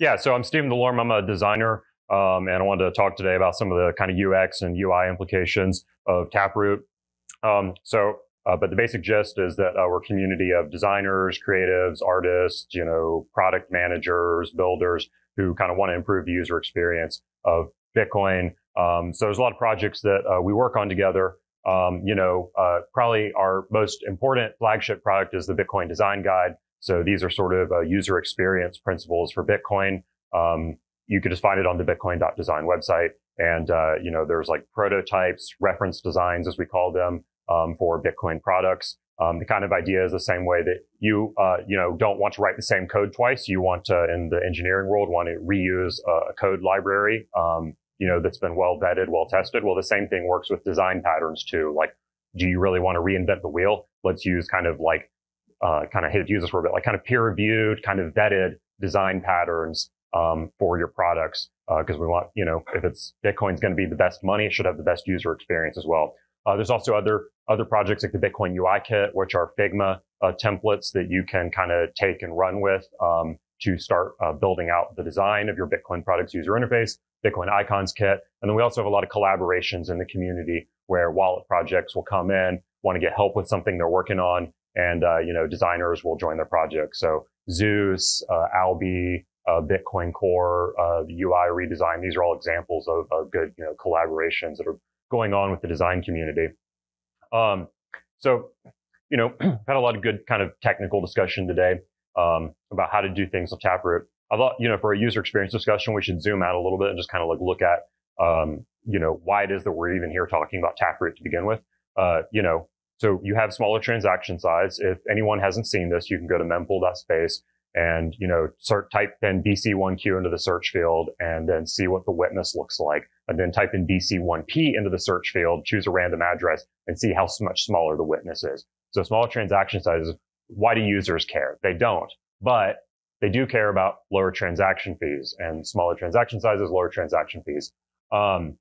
Yeah, so I'm Stephen DeLorme. I'm a designer, um, and I wanted to talk today about some of the kind of UX and UI implications of Taproot. Um, so, uh, but the basic gist is that uh, we're community of designers, creatives, artists, you know, product managers, builders who kind of want to improve the user experience of Bitcoin. Um, so there's a lot of projects that uh, we work on together. Um, you know, uh, probably our most important flagship product is the Bitcoin Design Guide. So these are sort of uh, user experience principles for Bitcoin. Um, you can just find it on the Bitcoin.design website. And, uh, you know, there's like prototypes, reference designs, as we call them, um, for Bitcoin products. Um, the kind of idea is the same way that you, uh, you know, don't want to write the same code twice. You want to, in the engineering world, want to reuse a code library, um, you know, that's been well vetted, well tested. Well, the same thing works with design patterns too. Like, do you really want to reinvent the wheel? Let's use kind of like uh, kind of hate to use this word, but like kind of peer reviewed, kind of vetted design patterns um, for your products because uh, we want, you know, if it's Bitcoin's going to be the best money, it should have the best user experience as well. Uh, there's also other other projects like the Bitcoin UI Kit, which are Figma uh, templates that you can kind of take and run with um, to start uh, building out the design of your Bitcoin products user interface. Bitcoin Icons Kit, and then we also have a lot of collaborations in the community where wallet projects will come in, want to get help with something they're working on, and uh, you know designers will join the project. So Zeus, uh, Alby, uh, Bitcoin Core, uh, the UI redesign. These are all examples of, of, good you know collaborations that are going on with the design community. Um, so you know had a lot of good kind of technical discussion today um, about how to do things with Taproot. I thought you know for a user experience discussion we should zoom out a little bit and just kind of like look at um, you know why it is that we're even here talking about Taproot to begin with. Uh, you know, so you have smaller transaction size. If anyone hasn't seen this, you can go to mempool.space and, you know, start, type in BC1Q into the search field and then see what the witness looks like. And then type in BC1P into the search field, choose a random address and see how much smaller the witness is. So smaller transaction sizes, why do users care? They don't, but they do care about lower transaction fees and smaller transaction sizes, lower transaction fees. Um,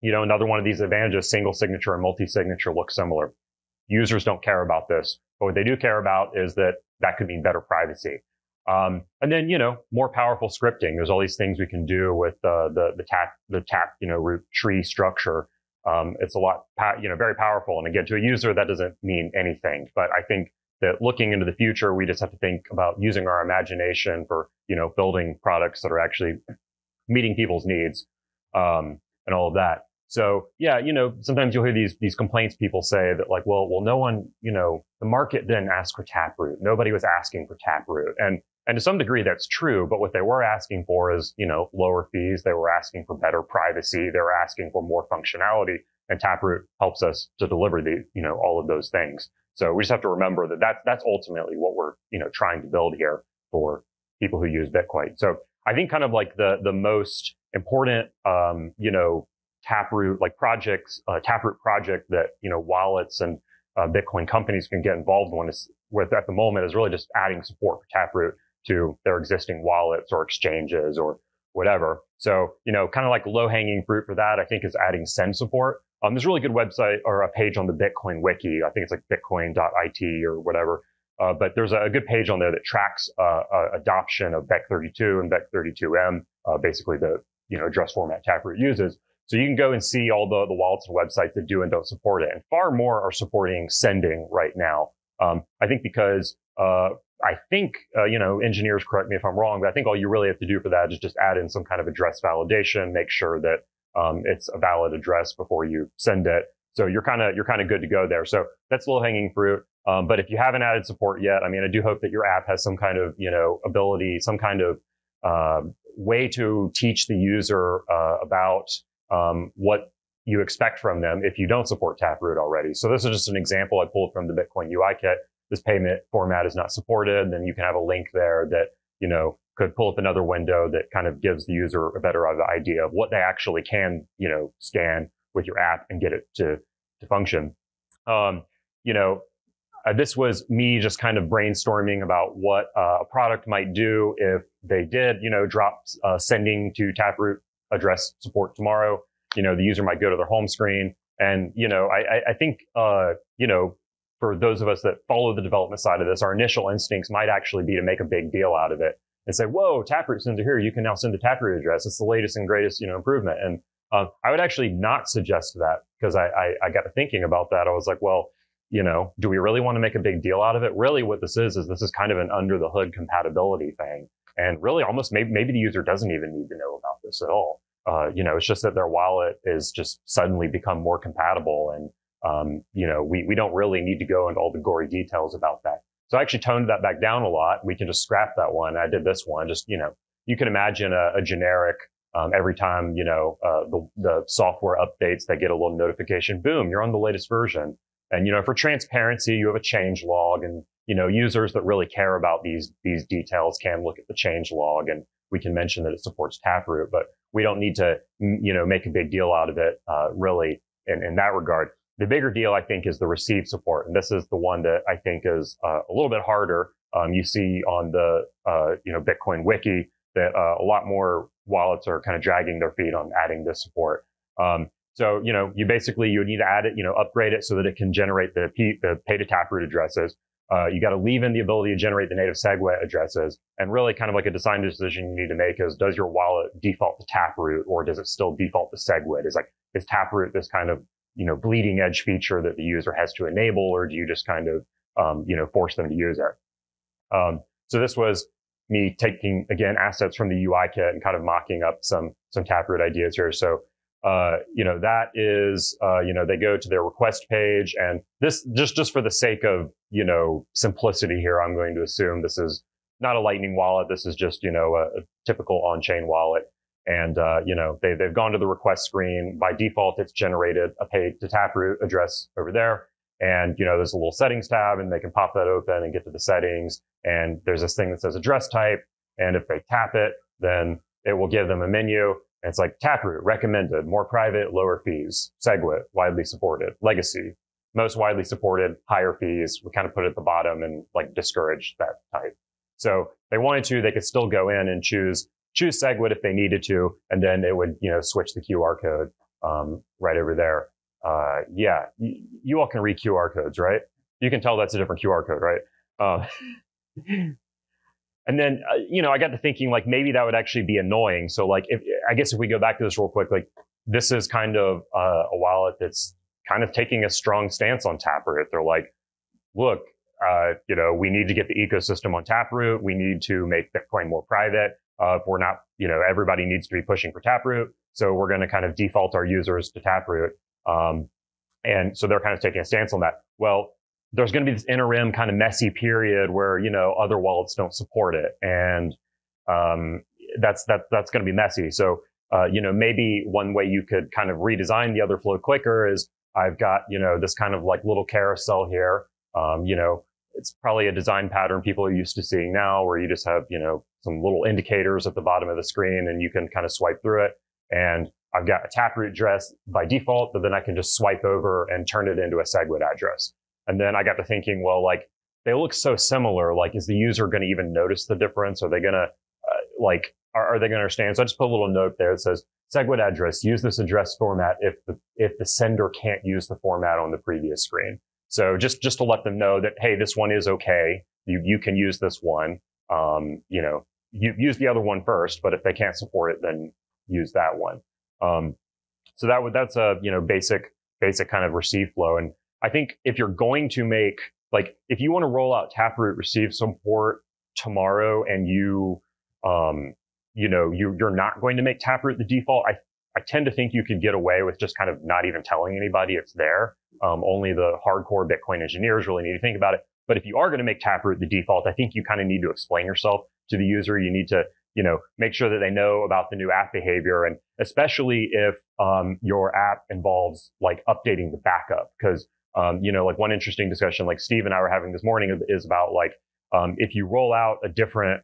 you know, another one of these advantages, single signature and multi-signature look similar. Users don't care about this, but what they do care about is that that could mean better privacy. Um, and then, you know, more powerful scripting. There's all these things we can do with uh, the the tap the tap you know root tree structure. Um, it's a lot, you know, very powerful. And again, to a user, that doesn't mean anything. But I think that looking into the future, we just have to think about using our imagination for, you know, building products that are actually meeting people's needs, um, and all of that. So yeah, you know, sometimes you'll hear these these complaints people say that like, well, well, no one, you know, the market didn't ask for Taproot. Nobody was asking for Taproot. And and to some degree that's true, but what they were asking for is, you know, lower fees. They were asking for better privacy. They were asking for more functionality. And Taproot helps us to deliver the, you know, all of those things. So we just have to remember that that's, that's ultimately what we're, you know, trying to build here for people who use Bitcoin. So I think kind of like the, the most important, um, you know, Taproot like projects, uh, Taproot project that, you know, wallets and uh, Bitcoin companies can get involved in is, with at the moment is really just adding support for Taproot to their existing wallets or exchanges or whatever. So, you know, kind of like low hanging fruit for that, I think is adding send support. Um, there's a really good website or a page on the Bitcoin wiki. I think it's like bitcoin.it or whatever. Uh, but there's a, good page on there that tracks uh, uh, adoption of Bech32 and Bech32m, uh, basically the you know address format Taproot uses. So you can go and see all the, the wallets and websites that do and don't support it. And far more are supporting sending right now. Um, I think because, uh, I think, uh, you know, engineers correct me if I'm wrong, but I think all you really have to do for that is just add in some kind of address validation, make sure that, um, it's a valid address before you send it. So you're kind of, you're kind of good to go there. So that's low hanging fruit. Um, but if you haven't added support yet, I mean, I do hope that your app has some kind of, you know, ability, some kind of, uh, way to teach the user, uh, about, um, what you expect from them if you don't support Taproot already. So this is just an example I pulled from the Bitcoin UI kit. This payment format is not supported. And then you can have a link there that, you know, could pull up another window that kind of gives the user a better idea of what they actually can, you know, scan with your app and get it to, to function. Um, you know, uh, this was me just kind of brainstorming about what uh, a product might do if they did, you know, drop uh, sending to Taproot address support tomorrow. You know, the user might go to their home screen. And, you know, I, I think, uh, you know, for those of us that follow the development side of this, our initial instincts might actually be to make a big deal out of it and say, whoa, Taproot sends are here. You can now send a Taproot address. It's the latest and greatest, you know, improvement. And uh, I would actually not suggest that because I, I, I got to thinking about that. I was like, well, you know, do we really want to make a big deal out of it? Really, what this is is this is kind of an under the hood compatibility thing, and really, almost maybe maybe the user doesn't even need to know about this at all. Uh, you know, it's just that their wallet is just suddenly become more compatible, and um, you know, we we don't really need to go into all the gory details about that. So I actually toned that back down a lot. We can just scrap that one. I did this one. Just you know, you can imagine a, a generic um, every time, you know, uh, the, the software updates, they get a little notification. Boom, you're on the latest version. And, you know, for transparency, you have a change log and, you know, users that really care about these, these details can look at the change log and we can mention that it supports Taproot, but we don't need to, you know, make a big deal out of it, uh, really in, in that regard. The bigger deal, I think, is the receive support. And this is the one that I think is uh, a little bit harder. Um, you see on the, uh, you know, Bitcoin wiki that uh, a lot more wallets are kind of dragging their feet on adding this support. Um, so, you know, you basically, you need to add it, you know, upgrade it so that it can generate the, P, the pay to taproot addresses. Uh, you got to leave in the ability to generate the native SegWit addresses. And really kind of like a design decision you need to make is, does your wallet default to Taproot or does it still default to SegWit? Is like, is Taproot this kind of, you know, bleeding edge feature that the user has to enable or do you just kind of, um, you know, force them to use it? Um, so this was me taking again assets from the UI kit and kind of mocking up some some Taproot ideas here. So uh, you know that is uh, you know they go to their request page and this just just for the sake of you know simplicity here, I'm going to assume this is not a Lightning wallet. This is just you know a, a typical on-chain wallet. And uh, you know they they've gone to the request screen by default. It's generated a paid to Taproot address over there. And, you know, there's a little settings tab and they can pop that open and get to the settings. And there's this thing that says address type. And if they tap it, then it will give them a menu. And it's like Taproot, recommended, more private, lower fees, SegWit, widely supported, legacy, most widely supported, higher fees. We kind of put it at the bottom and like discourage that type. So they wanted to, they could still go in and choose, choose SegWit if they needed to. And then it would, you know, switch the QR code, um, right over there uh, yeah, you all can read QR codes, right? You can tell that's a different QR code, right? Uh, and then, uh, you know, I got to thinking like maybe that would actually be annoying. So like, if I guess if we go back to this real quick, like this is kind of uh, a wallet that's kind of taking a strong stance on Taproot. They're like, look, uh, you know, we need to get the ecosystem on Taproot. We need to make Bitcoin more private. Uh, we're not, you know, everybody needs to be pushing for Taproot. So we're going to kind of default our users to Taproot. Um, and so they're kind of taking a stance on that. Well, there's going to be this interim kind of messy period where, you know, other wallets don't support it. And, um, that's, that, that's going to be messy. So, uh, you know, maybe one way you could kind of redesign the other flow quicker is I've got, you know, this kind of like little carousel here. Um, you know, it's probably a design pattern people are used to seeing now where you just have, you know, some little indicators at the bottom of the screen and you can kind of swipe through it. And I've got a Taproot address by default, but then I can just swipe over and turn it into a SegWit address. And then I got to thinking, well, like they look so similar. Like, is the user going to even notice the difference? Are they going to, uh, like, are, are they going to understand? So I just put a little note there that says SegWit address, use this address format if the, if the sender can't use the format on the previous screen. So just, just to let them know that, hey, this one is okay. You, you can use this one. Um, you know, you use the other one first, but if they can't support it, then use that one. Um, so that would, that's a, you know, basic, basic kind of receive flow. And I think if you're going to make, like, if you want to roll out Taproot receive support tomorrow and you, um, you know, you, you're not going to make Taproot the default, I, I tend to think you could get away with just kind of not even telling anybody it's there. Um, only the hardcore Bitcoin engineers really need to think about it. But if you are going to make Taproot the default, I think you kind of need to explain yourself to the user. You need to you know, make sure that they know about the new app behavior. And especially if, um, your app involves like updating the backup. Cause, um, you know, like one interesting discussion, like Steve and I were having this morning is about like, um, if you roll out a different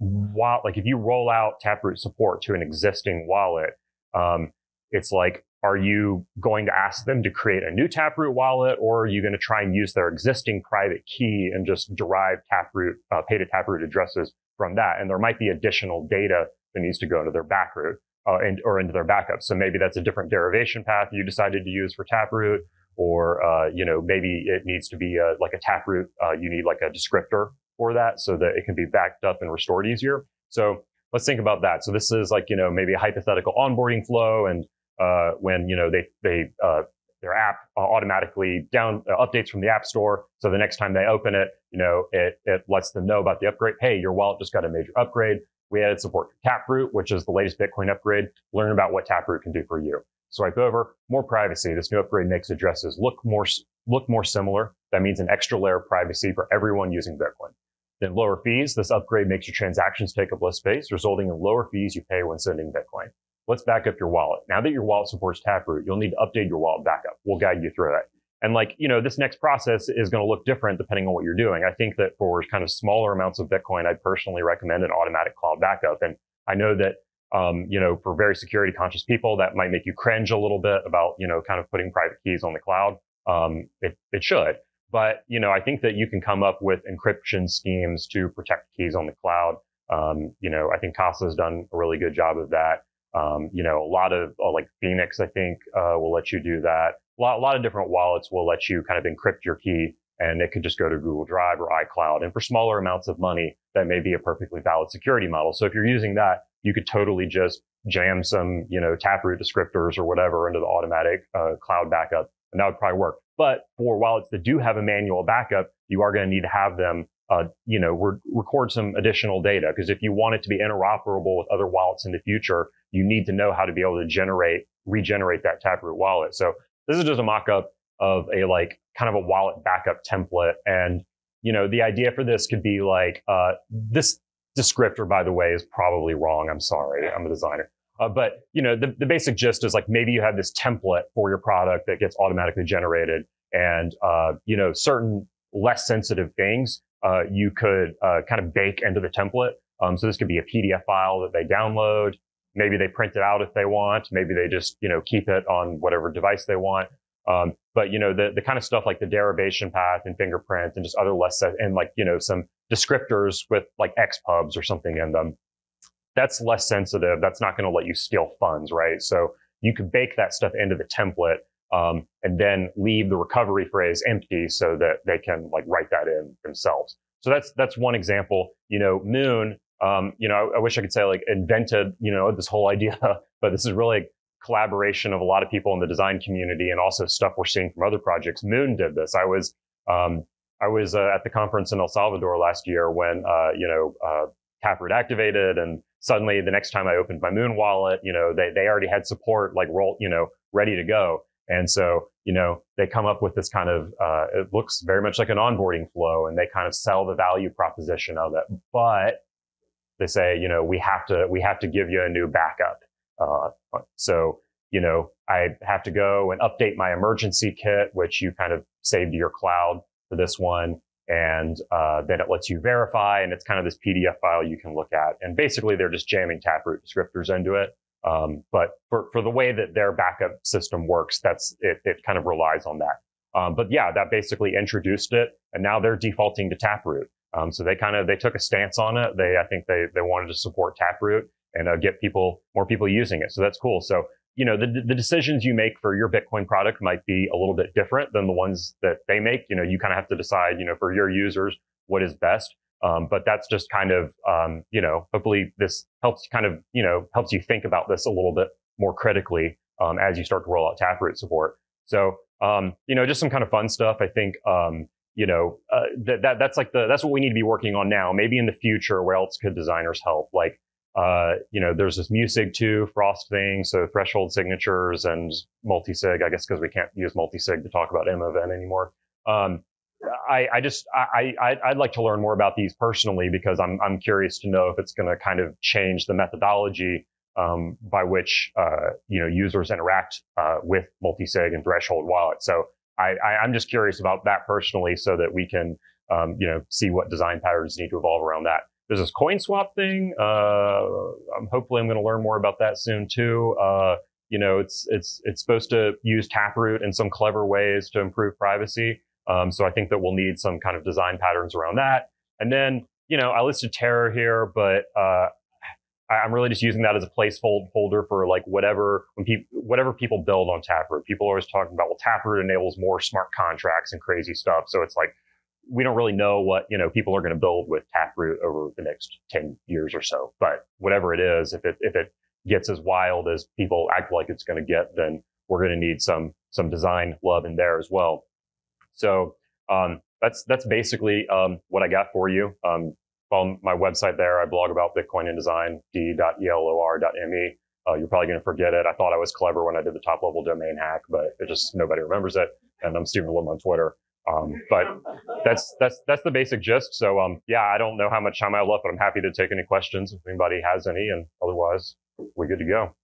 wallet, like if you roll out Taproot support to an existing wallet, um, it's like, are you going to ask them to create a new Taproot wallet or are you going to try and use their existing private key and just derive Taproot, uh, pay to Taproot addresses from that. And there might be additional data that needs to go into their backroot uh, and, or into their backup. So maybe that's a different derivation path you decided to use for Taproot, or uh, you know maybe it needs to be a, like a Taproot. Uh, you need like a descriptor for that so that it can be backed up and restored easier. So let's think about that. So this is like, you know, maybe a hypothetical onboarding flow. And, uh, when, you know, they, they, uh, their app uh, automatically down uh, updates from the app store. So the next time they open it, you know, it, it lets them know about the upgrade. Hey, your wallet just got a major upgrade. We added support for Taproot, which is the latest Bitcoin upgrade. Learn about what Taproot can do for you. Swipe over, more privacy. This new upgrade makes addresses look more, look more similar. That means an extra layer of privacy for everyone using Bitcoin. Then lower fees. This upgrade makes your transactions take up less space, resulting in lower fees you pay when sending Bitcoin. Let's back up your wallet. Now that your wallet supports Taproot, you'll need to update your wallet backup. We'll guide you through it. And like, you know, this next process is going to look different depending on what you're doing. I think that for kind of smaller amounts of Bitcoin, I'd personally recommend an automatic cloud backup. And I know that, um, you know, for very security conscious people, that might make you cringe a little bit about, you know, kind of putting private keys on the cloud. Um, it, it should. But, you know, I think that you can come up with encryption schemes to protect keys on the cloud. Um, you know, I think Casa has done a really good job of that. Um, you know, a lot of uh, like Phoenix, I think, uh, will let you do that. A lot, a lot of different wallets will let you kind of encrypt your key and it could just go to Google Drive or iCloud. And for smaller amounts of money, that may be a perfectly valid security model. So if you're using that, you could totally just jam some, you know, Taproot descriptors or whatever into the automatic uh, cloud backup, and that would probably work. But for wallets that do have a manual backup, you are going to need to have them, uh, you know, re- record some additional data. Because if you want it to be interoperable with other wallets in the future, you need to know how to be able to generate, regenerate that Taproot wallet. So this is just a mock-up of a like kind of a wallet backup template. And, you know, the idea for this could be like, uh, this descriptor, by the way, is probably wrong. I'm sorry. I'm a designer. Uh, but you know, the, the basic gist is like maybe you have this template for your product that gets automatically generated, and uh, you know, certain less sensitive things uh, you could uh, kind of bake into the template. Um, so this could be a PDF file that they download. Maybe they print it out if they want. Maybe they just you know keep it on whatever device they want. Um, but you know the the kind of stuff like the derivation path and fingerprint and just other less set and like you know some descriptors with like XPubs or something in them that's less sensitive. That's not going to let you steal funds, right? So you could bake that stuff into the template um, and then leave the recovery phrase empty so that they can like write that in themselves. So that's that's one example. You know, Moon, Um, you know, I, I, wish I could say like invented you know this whole idea, but this is really collaboration of a lot of people in the design community and also stuff we're seeing from other projects. Moon did this. I was um, I was uh, at the conference in El Salvador last year when uh, you know uh, Taproot activated and suddenly the next time I opened my Moon wallet, you know, they, they already had support like roll, you know, ready to go. And so, you know, they come up with this kind of, uh, it looks very much like an onboarding flow and they kind of sell the value proposition of it. But they say, you know, we have to, we have to give you a new backup. Uh, so, you know, I have to go and update my emergency kit, which you kind of save to your cloud for this one. And uh, then it lets you verify and it's kind of this pdf file you can look at. And basically they're just jamming taproot descriptors into it. Um, but for, for the way that their backup system works that's it, it kind of relies on that. Um, but yeah that basically introduced it and now they're defaulting to taproot. Um, so they kind of they took a stance on it. They i think they they wanted to support taproot and uh, get people more people using it so that's cool so you know, the, the decisions you make for your Bitcoin product might be a little bit different than the ones that they make. You know, you kind of have to decide, you know, for your users, what is best. Um, but that's just kind of, um, you know, hopefully this helps kind of, you know, helps you think about this a little bit more critically, um, as you start to roll out Taproot support. So, um, you know, just some kind of fun stuff. I think, um, you know, uh, that, that, that's like the, that's what we need to be working on now. Maybe in the future, where else could designers help? Like, uh, you know, there's this MuSig 2 Frost thing, so threshold signatures and multi-sig, I guess because we can't use multi-sig to talk about MOVEN anymore. Um, I, I, just, I, I, would like to learn more about these personally because I'm, I'm curious to know if it's going to kind of change the methodology, um, by which, uh, you know, users interact, uh, with multi-sig and threshold wallets. So I, I, am just curious about that personally so that we can, um, you know, see what design patterns need to evolve around that there's this coin swap thing. Uh, I'm hopefully I'm going to learn more about that soon too. Uh, you know, it's it's it's supposed to use Taproot in some clever ways to improve privacy. Um, so I think that we'll need some kind of design patterns around that. And then, you know, I listed Taro here, but uh, I'm really just using that as a placeholder for like whatever when people whatever people build on Taproot. People are always talking about well, Taproot enables more smart contracts and crazy stuff. So it's like we don't really know what you know people are going to build with Taproot over the next ten years or so. But whatever it is, if it if it gets as wild as people act like it's going to get, then we're going to need some some design love in there as well. So um, that's that's basically um, what I got for you. Um, on my website there, I blog about Bitcoin and design, d.elor.me. Uh, you're probably going to forget it. I thought I was clever when I did the top level domain hack, but it just nobody remembers it. And I'm Stephen Lim on Twitter. Um, but that's that's that's the basic gist. So um, yeah, I don't know how much time I have left, but I'm happy to take any questions if anybody has any, and otherwise we're good to go.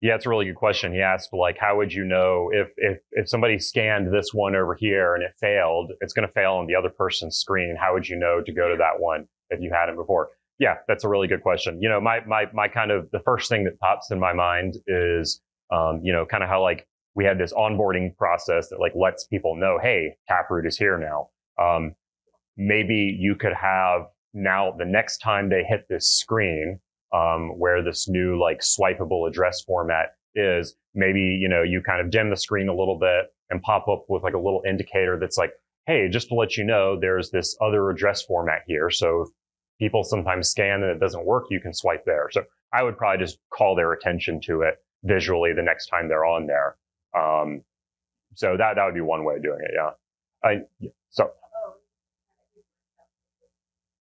Yeah, it's a really good question. He asked, like, how would you know if if if somebody scanned this one over here and it failed, it's going to fail on the other person's screen. How would you know to go to that one if you had it before? Yeah, that's a really good question. You know, my my my kind of the first thing that pops in my mind is, um, you know, kind of how like we had this onboarding process that like lets people know, hey, Taproot is here now. Um, maybe you could have now the next time they hit this screen, um, where this new like swipeable address format is. Maybe, you know, you kind of dim the screen a little bit and pop up with like a little indicator that's like, Hey, just to let you know, there's this other address format here. So people sometimes scan and it doesn't work, you can swipe there. So I would probably just call their attention to it visually the next time they're on there. Um, so that, that would be one way of doing it. Yeah. I. So,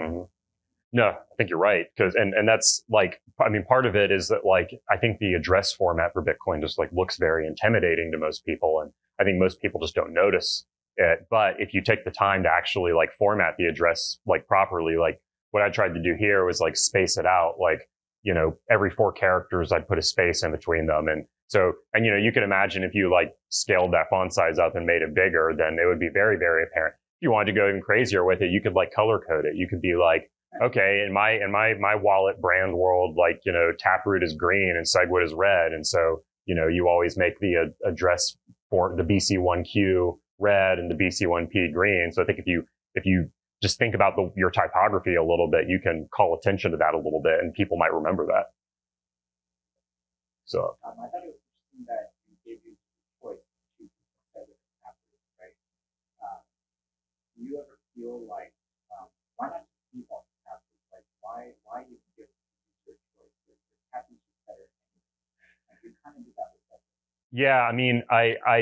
Mm-hmm. No, I think you're right. Cause, and, and that's like, I mean, part of it is that like, I think the address format for Bitcoin just like looks very intimidating to most people. And I think most people just don't notice it. But if you take the time to actually like format the address like properly, like what I tried to do here was like space it out. Like, you know, every four characters, I'd put a space in between them. And so, and you know, you can imagine if you like scaled that font size up and made it bigger, then it would be very, very apparent if you wanted to go even crazier with it, you could like color code it. You could be like, okay, in my in my my wallet brand world, like you know, Taproot is green and Segwit is red, and so you know, you always make the uh, address for the BC1Q red and the BC1P green. So I think if you if you just think about the, your typography a little bit, you can call attention to that a little bit, and people might remember that. So. Um, I thought it was interesting that do you ever feel like um, why not just keep on capsules? Like why why even give user choice? Is better. And you kind of do that with that. Yeah, I mean, I I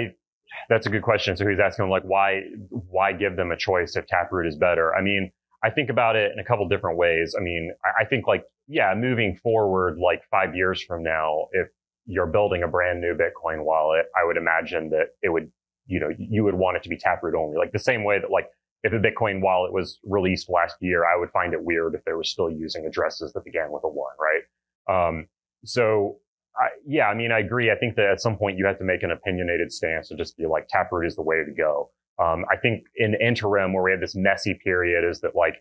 that's a good question. So he's asking like why why give them a choice if Taproot is better? I mean, I think about it in a couple different ways. I mean, I, I think like yeah, moving forward, like five years from now, if you're building a brand new Bitcoin wallet, I would imagine that it would, you know, you would want it to be Taproot only. Like the same way that like if a Bitcoin wallet was released last year, I would find it weird if they were still using addresses that began with a one, right? Um, so I, yeah, I mean, I agree. I think that at some point you have to make an opinionated stance and just be like, Taproot is the way to go. Um, I think in interim where we have this messy period is that like,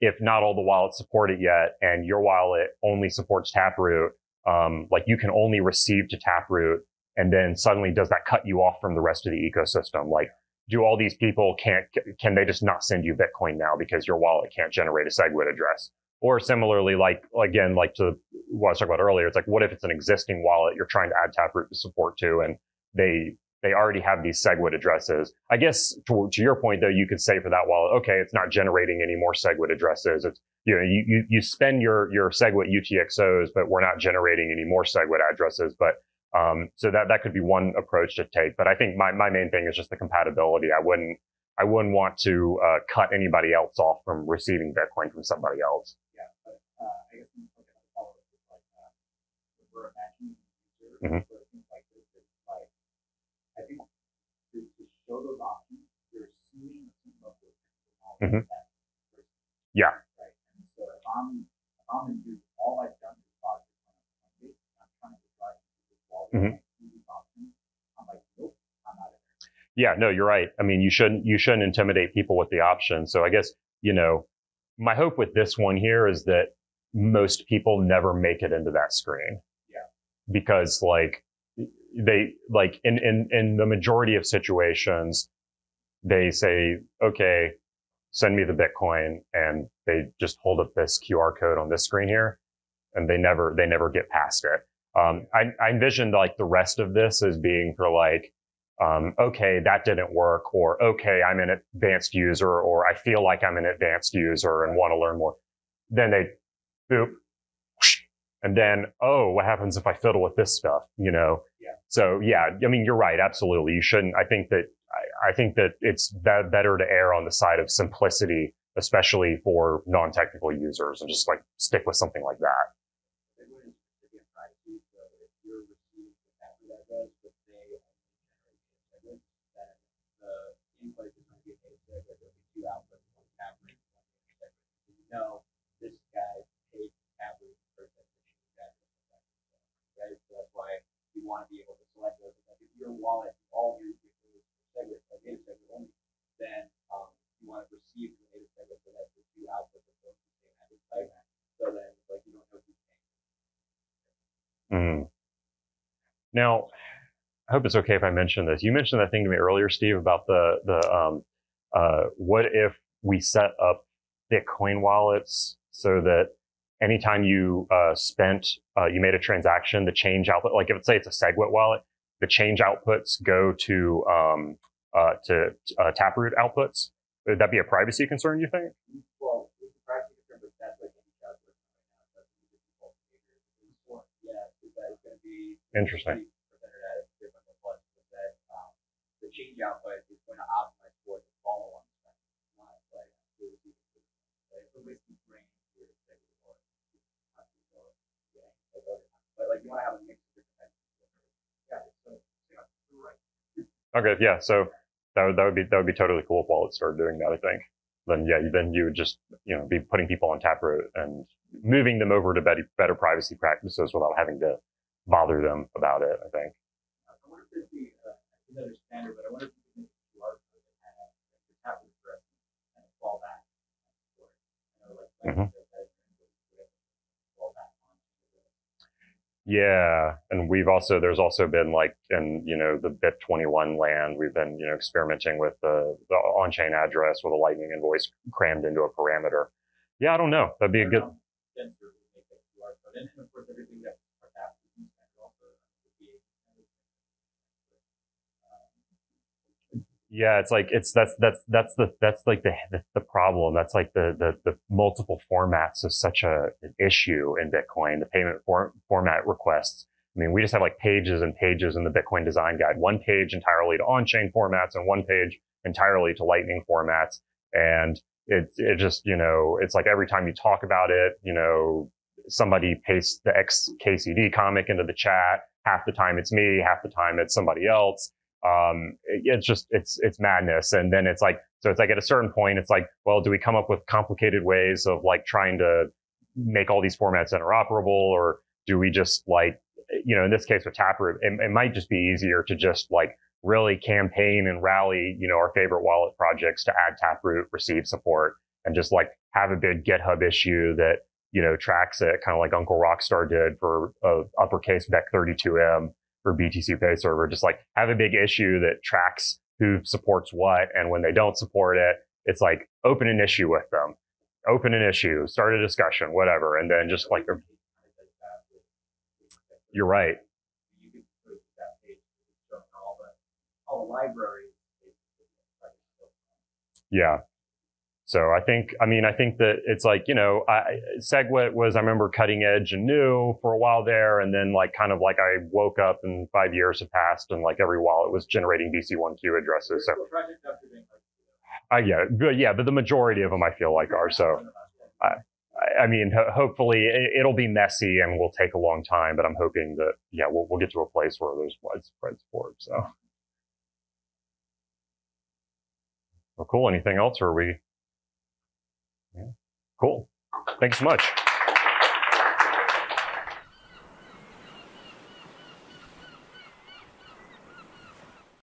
if not all the wallets support it yet and your wallet only supports Taproot, um, like you can only receive to Taproot and then suddenly does that cut you off from the rest of the ecosystem? Like, do all these people can't, can they just not send you Bitcoin now because your wallet can't generate a SegWit address? Or similarly, like, again, like to what I was talking about earlier, it's like, what if it's an existing wallet you're trying to add Taproot support to and they, they already have these SegWit addresses. I guess to, to your point though, you could say for that wallet, okay, it's not generating any more SegWit addresses. It's, you know, you, you, you spend your, your SegWit UTXOs, but we're not generating any more SegWit addresses. But, um, so that, that could be one approach to take. But I think my, my main thing is just the compatibility. I wouldn't, I wouldn't want to, uh, cut anybody else off from receiving Bitcoin from somebody else. Person. Yeah. Right. And so if I'm if I'm in Duke, all I've done is project on Coinbase, I'm trying to drive this wall Mhm. and see these options. I'm like, nope, I'm out of there. Yeah, no, you're right. I mean, you shouldn't you shouldn't intimidate people with the option. So I guess you know, my hope with this one here is that most people never make it into that screen. Because like they like in in in the majority of situations, they say, okay, send me the Bitcoin, and they just hold up this QR code on this screen here, and they never they never get past it. Um, I, I envisioned like the rest of this as being for like um, okay, that didn't work, or okay, I'm an advanced user, or I feel like I'm an advanced user and want to learn more. Then they boop, and then oh, what happens if I fiddle with this stuff? You know. Yeah. So yeah, I mean, you're right. Absolutely, you shouldn't. I think that I, I think that it's be- better to err on the side of simplicity, especially for non-technical users, and just like stick with something like that. They wouldn't again privacy, so if you're receiving the password address, but they only generate data segments, then the input is going to be a data segment, there'll be two outputs, one tablet, one data segment. So you know this guy paid tablet for that that right? So that's why you want to be able to select those. Like if your wallet, all your your segments are data segment only, then um, you want to receive the data segment so that the two outputs are both the same address type. So then like you don't know who's paying. Mm. Now, I hope it's okay if I mention this. You mentioned that thing to me earlier, Steve, about the the um, uh, what if we set up Bitcoin wallets so that anytime you uh, spent, uh, you made a transaction, the change output, like if it's say it's a SegWit wallet, the change outputs go to um, uh, to uh, Taproot outputs. Would that be a privacy concern? You think? Well, it's a practice in terms of that's like any job right now. That's the default behavior. It's one, yeah, is that it's going to be Interesting. presented at a different plus is that um, the change output is going to optimize for the follow on step, not like the receiver. But if the whiskey brain here is like or yeah, like other times. but like you want to have a mix of different types of yeah, so yeah, you're right. Okay, yeah. So that would, that would be that would be totally cool if wallets started doing that. I think. Then yeah, then you would just you know be putting people on Taproot and moving them over to better better privacy practices without having to bother them about it. I think. I wonder if there's the, uh, but I wonder if you can make a QR code that kind of, like, the tap is correct, kind of fall back. for it. You know, like, Mhm. on. Yeah, and we've also there's also been like in you know the BIP 21 land we've been you know experimenting with the the on-chain address with a Lightning invoice crammed into a parameter. Yeah, I don't know. That'd be a good. Um, Then to make that QR code, and then of course everything that our app is also would be. um, Yeah, it's like it's that's that's that's the that's like the the, problem. That's like the, the the multiple formats is such a an issue in Bitcoin. The payment for, format requests. I mean, we just have like pages and pages in the Bitcoin design guide. One page entirely to on-chain formats and one page entirely to Lightning formats. And it it just you know it's like every time you talk about it, you know, somebody pastes the XKCD comic into the chat. Half the time it's me, half the time it's somebody else um, it- it's just it's it's madness. And then it's like so it's like at a certain point it's like well do we come up with complicated ways of like trying to make all these formats interoperable? Or do we just like you know in this case with taproot it, it might just be easier to just like really campaign and rally you know our favorite wallet projects to add taproot receive support and just like have a big github issue that you know tracks it kind of like uncle rockstar did for uh, uppercase beck 32m for BTC Pay server, just like have a big issue that tracks who supports what. And when they don't support it, it's like open an issue with them, open an issue, start a discussion, whatever. And then just like, you're right. You could put that page, showing all the all the oh, libraries. Yeah. So I think, I mean, I think that it's like, you know, I, SegWit was, I remember cutting edge and new for a while there. And then like kind of like I woke up and five years have passed and like every wallet was generating BC1Q addresses. So I get it. But yeah, but the majority of them I feel like are. So I, I mean, ho- hopefully it, will be messy and will take a long time, but I'm hoping that, yeah, we'll, we'll get to a place where there's widespread support. So. Well, cool. Anything else or are we? Cool. Thanks so much.